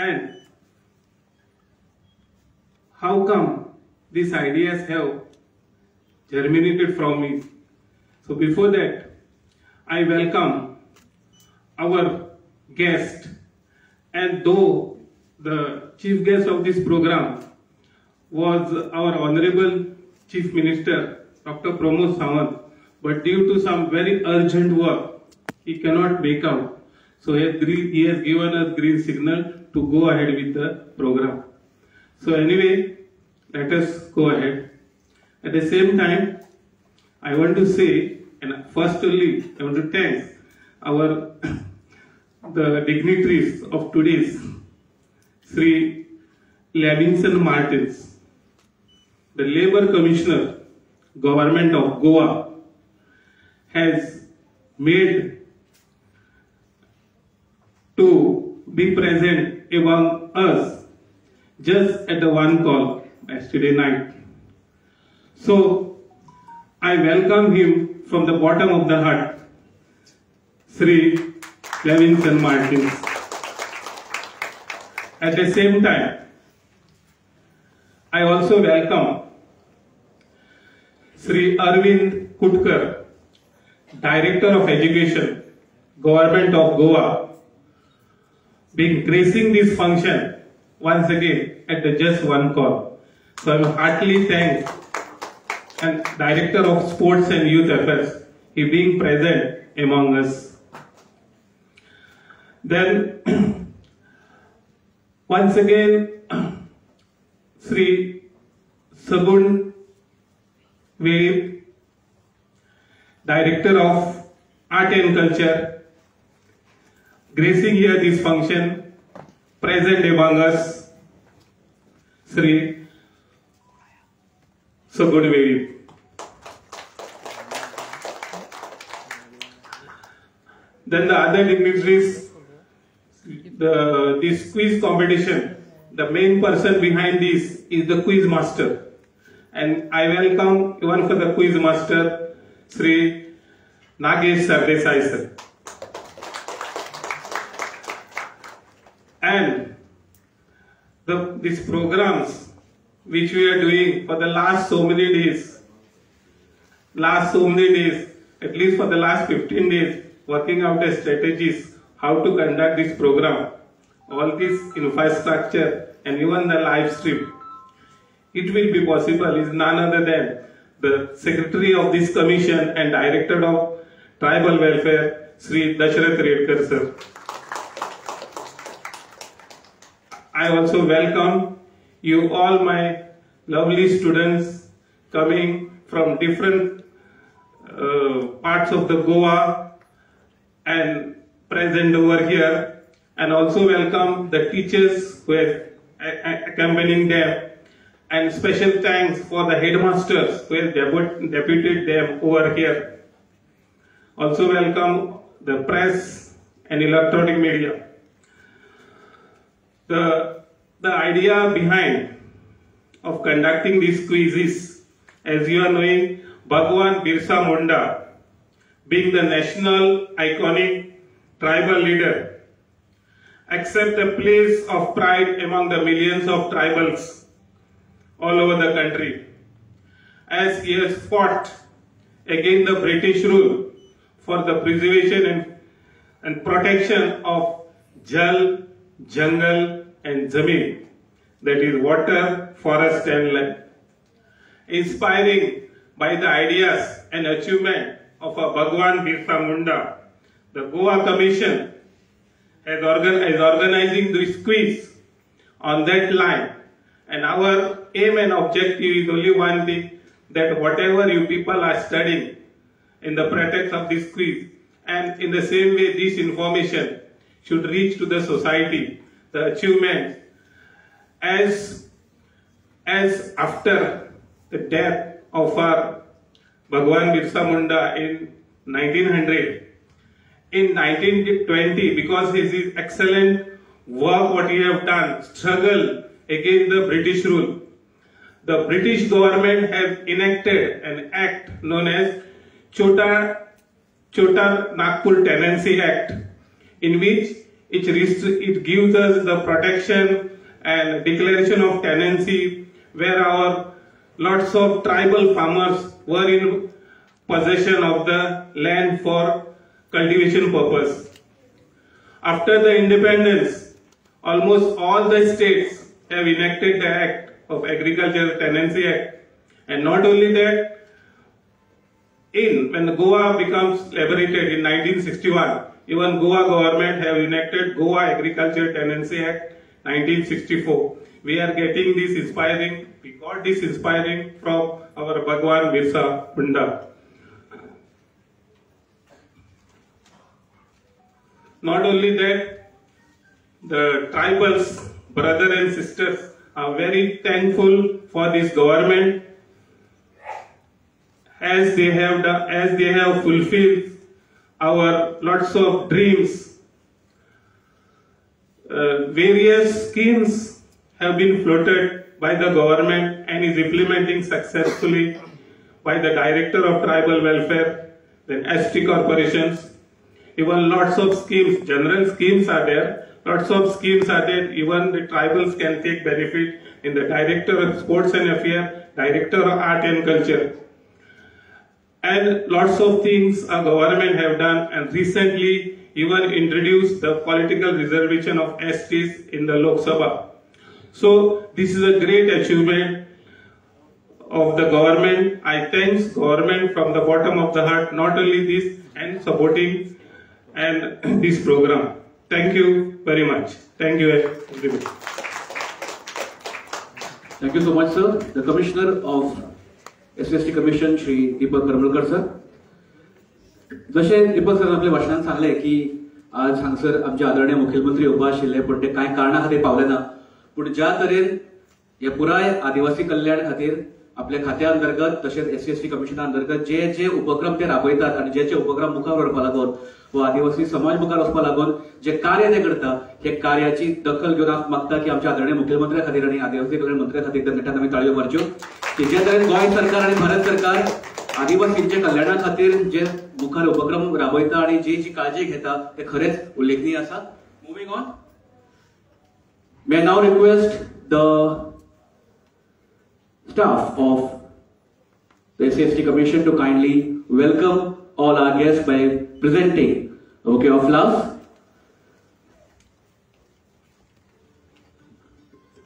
And how come these ideas have germinated from me? So before that, I welcome our guest and though the chief guest of this program was our honorable chief minister Dr. Pramod Sawant but due to some very urgent work he cannot make out so he has, given us green signal to go ahead with the program so anyway let us go ahead at the same time I want to say and firstly I want to thank our the dignitaries of today's Sri Levinson Martins, the Labour Commissioner, Government of Goa, has made to be present among us just at the one call yesterday night. So I welcome him from the bottom of the heart, Sri Levinson Martins. At the same time, I also welcome Sri Arvind Kutkar, Director of Education, Government of Goa, being gracing this function once again at the just one call. So I heartily thank and Director of Sports and Youth Affairs, he being present among us. Then once again Sri Sagun Velip, Director of Art and Culture, gracing here this function, present among us, Sri Sagun Velip. Then the other dignitaries, the this quiz competition, the main person behind this is the quiz master. And I welcome even for the quiz master, Sri Nagesh Sardesai sir. And the, these programs which we are doing for the last so many days, last so many days, at least for the last 15 days, working out the strategies how to conduct this program, all this infrastructure and even the live stream. It will be possible is none other than the Secretary of this Commission and Director of Tribal Welfare, Sri Dasharath Redkar sir. I also welcome you all my lovely students coming from different uh, parts of the Goa and present over here and also welcome the teachers who are accompanying them and special thanks for the headmasters who have deputed them over here. Also welcome the press and electronic media. The, the idea behind of conducting these quizzes, as you are knowing, Bhagwan Birsa Munda, being the national iconic tribal leader, accept a place of pride among the millions of tribals all over the country, as he has fought against the British rule for the preservation and, and protection of Jal, Jungle and Zameen, that is water, forest and land. Inspiring by the ideas and achievement of a Bhagwan Birsa Munda, the Goa Commission is, organ is organizing this quiz on that line. And our aim and objective is only one thing, that whatever you people are studying in the pretext of this quiz, and in the same way this information should reach to the society, the achievement as, as after the death of our Bhagwan Birsa Munda in 1900, in 1920 because his excellent work what he have done, struggle against the British rule. The British government has enacted an act known as Chota, Chota Nagpur Tenancy Act in which it, it gives us the protection and declaration of tenancy where our lots of tribal farmers were in possession of the land for cultivation purpose. After the independence, almost all the states have enacted the Act of Agricultural Tenancy Act. And not only that, in when Goa becomes liberated in 1961, even Goa government have enacted Goa Agriculture Tenancy Act 1964. We are getting this inspiring, we got this inspiring from our Bhagwan Birsa Munda. Not only that, the tribals, brother and sisters, are very thankful for this government as they have done, as they have fulfilled our lots of dreams. Uh, various schemes have been floated by the government and is implementing successfully by the Director of Tribal Welfare, then ST corporations. Even lots of schemes, general schemes are there. Lots of schemes are there. Even the tribals can take benefit in the Director of Sports and Affairs, Director of Art and Culture and lots of things our government have done and recently even introduced the political reservation of STs in the Lok Sabha. So this is a great achievement of the government. I thank government from the bottom of the heart, not only this and supporting and this program. Thank you very much. Thank you everybody. Thank you so much, sir. The Commissioner of SST commission Shri Deepak Karmalkar sir. जसे Deepak sir आपल्या भाषणात सांगले की आज हांगसर आमचे आदरणीय मुखेलमंत्री उभा आशिल्ले पण ते कांय कारणां खातीर पावले ना. पूण ज्या तरेन हे पुराय आदिवासी कल्याण खातीर आपल्या खात्या अंतर्गत तशेंच एस सी एस टी कमिशना अंतर्गत जे जे उपक्रम ते राबयतात आणि जे जे उपक्रम मुखार व्हरपा लागून व आदिवासी समाज मुखार वचपा लागून जे कार्य ते करता हे कार्याची दखल घेऊन हांव मागता की आमच्या आदरणीय मुखेलमंत्र्या खातीर आणि आदिवासी कल्याण मंत्र्या खातीर त्या आमी ताळयो मारच्यो की जे तरेन गोंय सरकार आणि भारत सरकार आदिवासींच्या कल्याणा खातीर जे मुखार उपक्रम राबयता आणि जी जी काळजी घेता ते खरेंच उल्लेखनीय आसा moving on may now request the staff of the SCST Commission to kindly welcome all our guests by presenting a bouquet of flowers.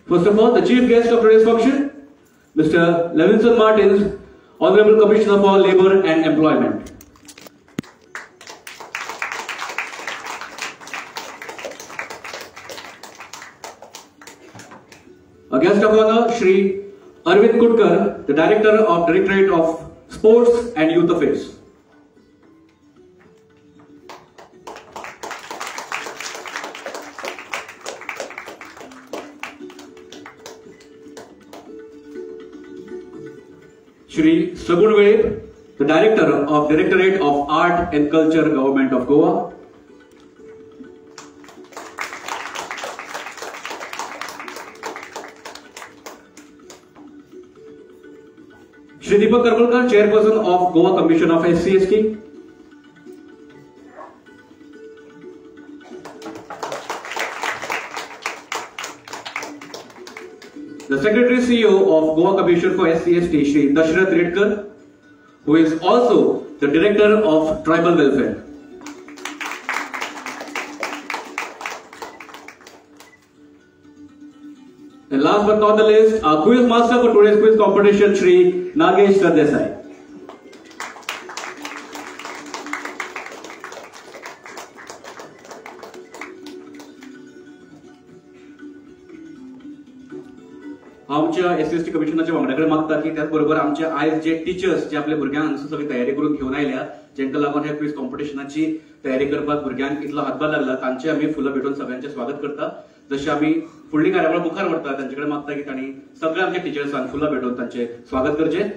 First of all, the chief guest of today's function, Mr. Levinson Martins, Honorable Commissioner for Labour and Employment. A guest of honor, Shri Arvind Kutkar, the Director of Directorate of Sports and Youth Affairs. Shri Sagun the Director of Directorate of Art and Culture, Government of Goa. Shri Deepak Karmalkar, Chairperson of Goa Commission of SCST. The Secretary CEO of Goa Commission for SCST, Shri Dashrath Redkar, who is also the Director of Tribal Welfare. On the list, our quiz master for today's quiz competition, Sri Nagesh Sardesai. आमच्या S S T कमिशनाच्या वांगड्याकडे मागता की त्याच बरोबर आमचे आयज जे teachers जे आपल्या भुरग्यांक हांगसर सगळी तयारी करून घेवन आयल्या जेंका लागून ह्या क्विज कॉम्पिटिशनाची तयारी करपाक भुरग्यांक इतलो हातभार लागला तांचे आमी फुलां भेटून सगळ्यांचे स्वागत करता जशे आमी फुडली कार्यावळ मुखार व्हरता तांचे कडेन मागता की तांणी सगळ्या आमच्या टिचर्सांक फुलां भेटून तांचे स्वागत करचें.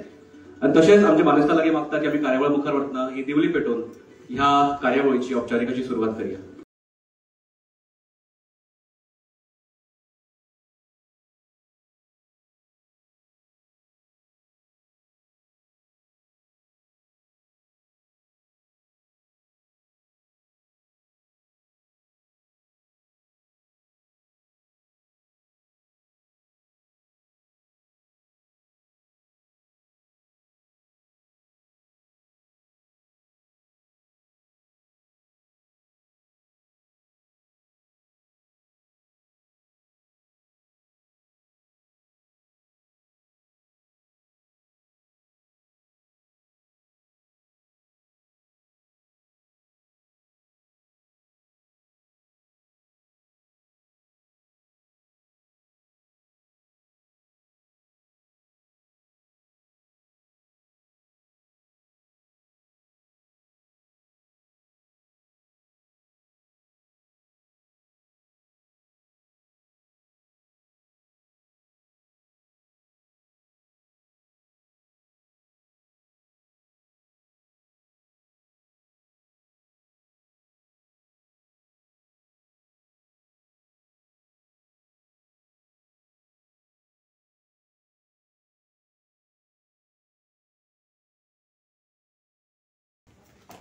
आणि तशेंच आमच्या मानेस्ता लागीं मागता की आमी कार्यावळ मुखार व्हरतना ही दिवली पेटोवन ह्या कार्यावळीची औपचारिकाची सुरवात करया.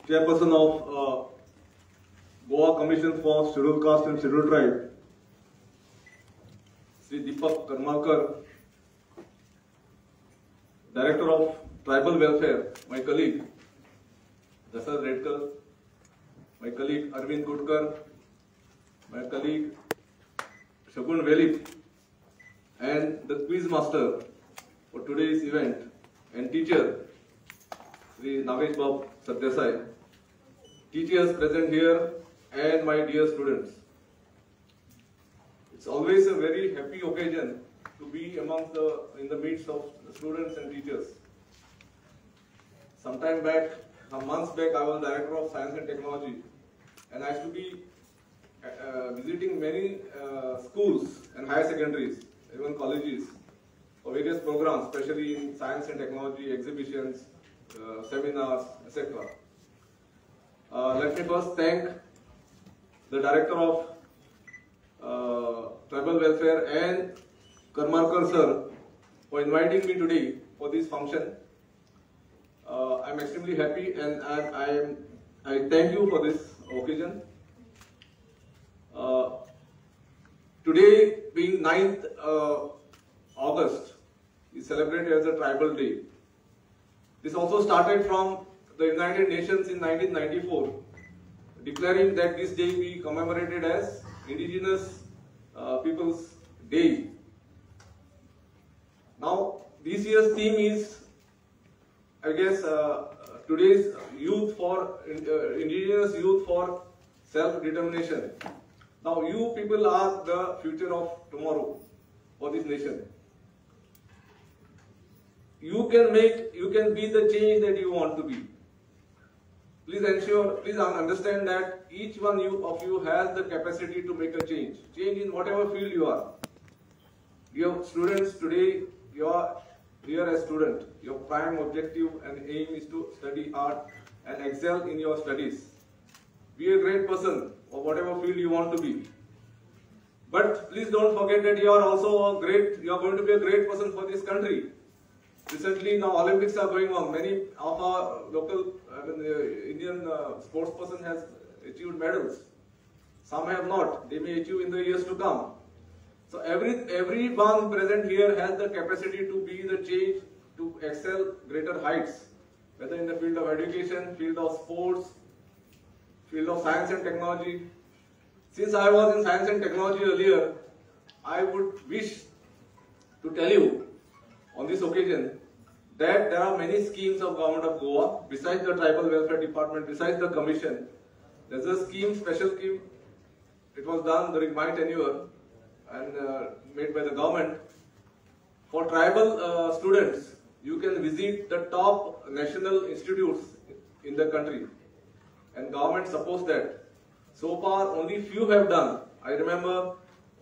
Chairperson of uh, Goa Commission for Scheduled Caste and Scheduled Tribe, Sri Deepak Karmalkar, Director of Tribal Welfare, my colleague, Dasar Redkar, my colleague Arvind Gudkar, my colleague Shagun Velip, and the quiz master for today's event and teacher, Sri Nagesh Bab Satyasai, teachers present here, and my dear students. It's always a very happy occasion to be amongst the in the midst of students and teachers. Sometime back, some months back, I was director of science and technology, and I used to be uh, uh, visiting many uh, schools and higher secondaries, even colleges, for various programs, especially in science and technology, exhibitions, uh, seminars, etc. Uh, let me first thank the director of uh, tribal welfare and Karmarkar sir for inviting me today for this function. Uh, I'm extremely happy and I, I, am, I thank you for this occasion. Uh, today being 9th uh, August is celebrated as a tribal day. This also started from the United Nations in 1994 declaring that this day be commemorated as Indigenous uh, Peoples Day. Now, this year's theme is, I guess, uh, today's youth for uh, indigenous youth for self-determination. Now, you people are the future of tomorrow for this nation. You can make, you can be the change that you want to be. Please ensure, please understand that each one of you has the capacity to make a change. Change in whatever field you are. Your students today, you are here as student. Your prime objective and aim is to study art and excel in your studies. Be a great person or whatever field you want to be. But please don't forget that you are also a great, you are going to be a great person for this country. Recently, now Olympics are going on. Many of our local, I mean, uh, Indian uh, sports person has achieved medals. Some have not. They may achieve in the years to come. So every everyone present here has the capacity to be the change, to excel greater heights, whether in the field of education, field of sports, field of science and technology. Since I was in science and technology earlier, I would wish to tell you on this occasion that there are many schemes of government of Goa besides the tribal welfare department, besides the commission. There's a scheme, special scheme. It was done during my tenure and uh, made by the government. For tribal uh, students, you can visit the top national institutes in the country, and government supports that. So far, only few have done. I remember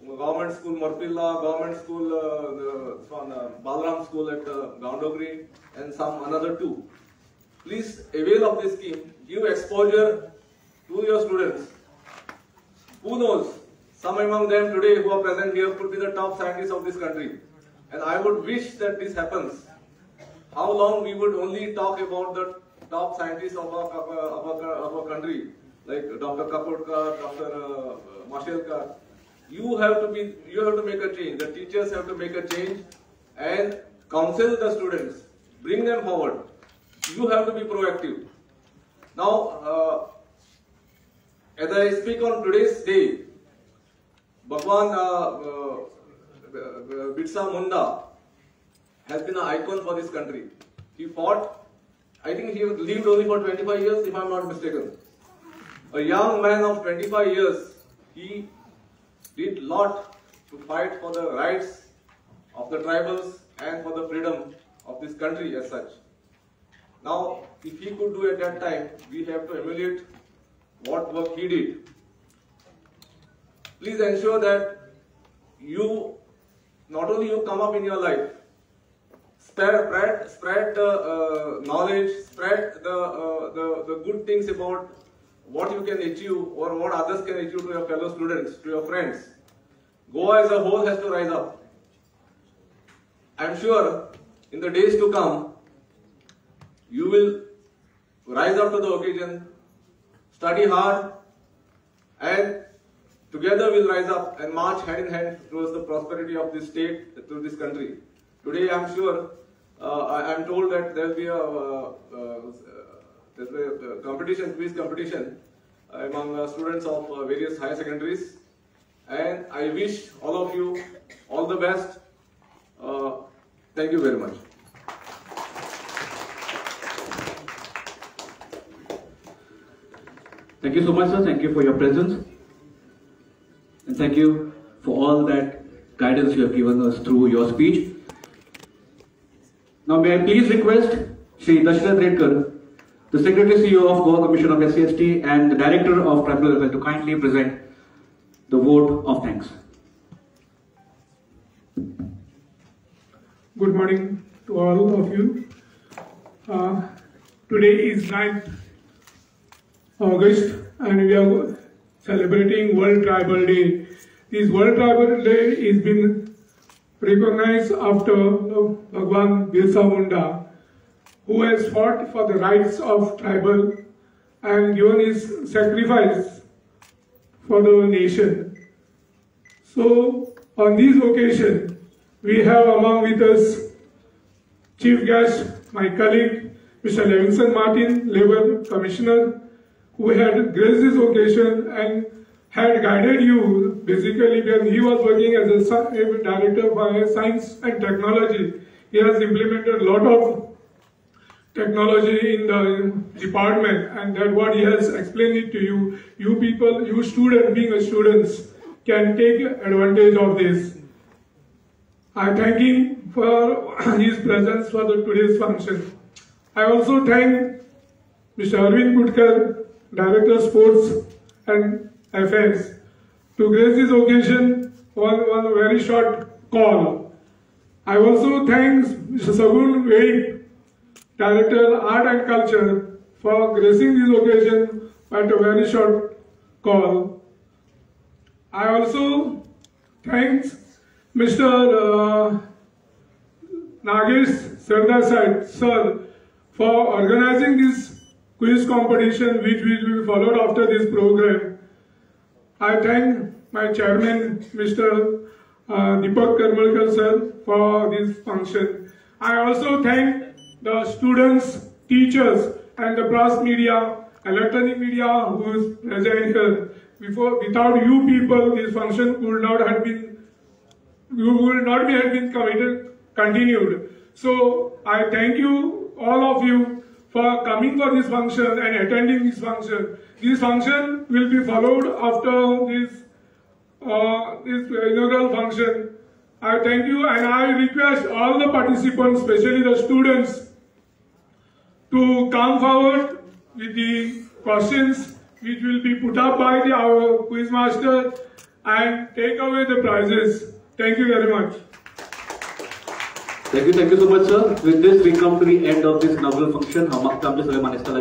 government school Marpilla, government school school at uh, Gaundogri, and some another two. Please avail of this scheme. Give exposure to your students. Who knows? Some among them today who are present here could be the top scientists of this country. And I would wish that this happens. How long we would only talk about the top scientists of our, of our, of our country, like Dr. Kakodkar, Dr. Uh, Mashelkar. You have to be, you have to make a change. The teachers have to make a change and counsel the students, bring them forward. You have to be proactive. Now, uh, as I speak on today's day, Bhagwan uh, uh, Birsa Munda has been an icon for this country. He fought, I think he lived only for 25 years, if I'm not mistaken. A young man of 25 years, he did lot to fight for the rights of the tribals and for the freedom of this country as such. Now, if he could do at that time, we have to emulate what work he did. Please ensure that you, not only you come up in your life, spread, spread, the uh, knowledge, spread the, uh, the, the good things about what you can achieve or what others can achieve to your fellow students, to your friends. Goa as a whole has to rise up. I'm sure in the days to come, you will rise up to the occasion study hard, and together we'll rise up and march hand in hand towards the prosperity of this state, to this country. Today, I'm sure, uh, I, am told that there'll be a, uh, uh, there'll be a competition, quiz competition among uh, students of uh, various higher secondaries. And I wish all of you all the best. Uh, thank you very much. Thank you so much, sir. Thank you for your presence. And thank you for all that guidance you have given us through your speech. Now, may I please request Shri Dashrath Redkar, the Secretary CEO of Goa Commission of SCST and the Director of Tribal Welfare to kindly present the vote of thanks. Good morning to all of you. Uh, today is 9th August and we are celebrating World Tribal Day. This World Tribal Day is been recognized after Bhagwan Birsa Munda, who has fought for the rights of tribal and given his sacrifice for the nation. So, on this occasion, we have among with us Chief Guest, my colleague, Mr. Levinson Martin, Labour Commissioner, who had graced this occasion and had guided you basically when he was working as a director by science and technology. He has implemented a lot of technology in the department and that what he has explained it to you, you people, you students being a students can take advantage of this. I thank him for his presence for the today's function. I also thank Mr. Arvind Gudkar, Director Sports and Affairs, to grace this occasion on, on a very short call. I also thank Mr. Sagun Vedik, Director Art and Culture, for gracing this occasion at a very short call. I also thank Mr. Uh, Nagesh Sardar sir for organizing this quiz competition which will be followed after this program. I thank my chairman, Mr. Uh, Deepak Karmalkar sir, for this function. I also thank the students, teachers, and the press media, electronic media who is present here. Before, without you people, this function would not have been, would not be have been committed, continued. So I thank you, all of you, for coming for this function and attending this function. This function will be followed after this, uh, this inaugural function. I thank you and I request all the participants, especially the students, to come forward with the questions which will be put up by the, our quiz master and take away the prizes. Thank you very much. Thank you, thank you so much, sir. With this, we come to the end of this inaugural function. हम आमच्या सगळ्या मानेस्ताला